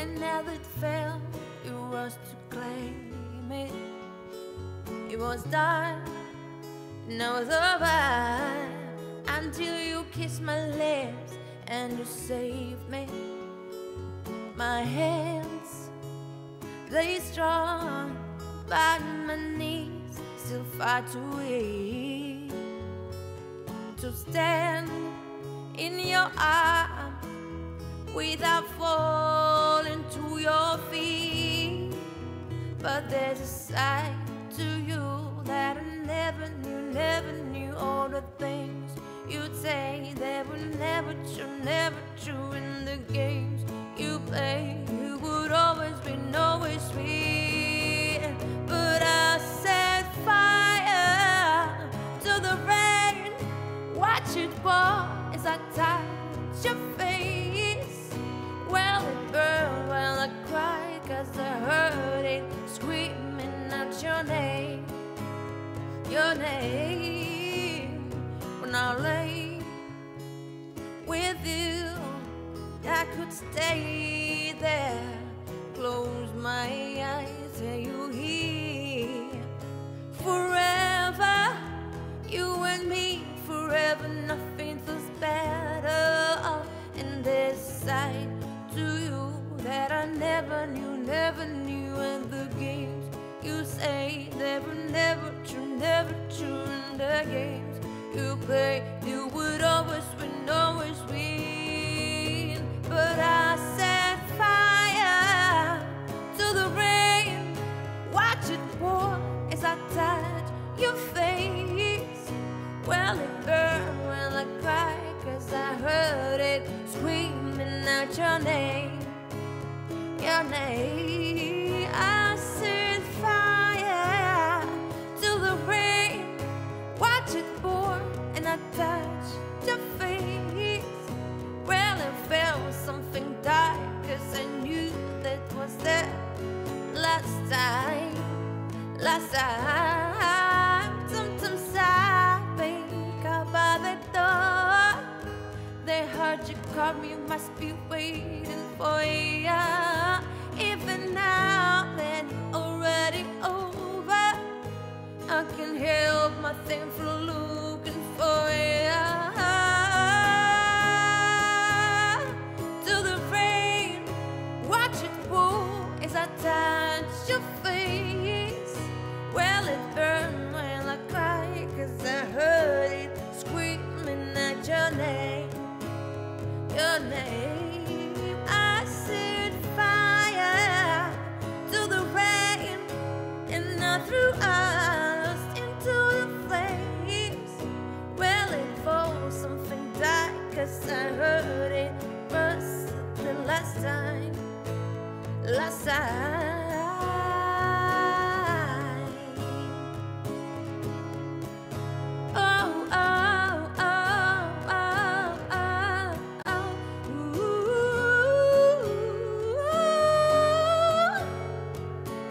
And now it fell, it was to claim it. It was done, now it's over. Until you kissed my lips and you saved me. My hands, they strong, but my knees still far too weak to stand in your arms without falling to your feet. But there's a side to you that I never knew, never knew all the things you'd say that were never true, never true in the games you play. You would always be, always sweet. But I set fire to the rain. Watch it pour as I touch your face. Your name. Your name. When I lay with you, I could stay there. Close my eyes, and you here. Forever, you and me, forever, nothing feels better. And there's a side to you that I never knew, never knew. And the games you say were never true, never true. And the games you play, you would always win, always win. But I set fire to the rain. Watch it pour as I touch your face. Well, it burned when I cried, cause I heard it screaming out your name. Your name. Heard you call me, must be waiting for ya. Even now, then already over. I can help myself from looking for ya. To the rain, watch it pour as I touch your face. Well, it burned last time, last time.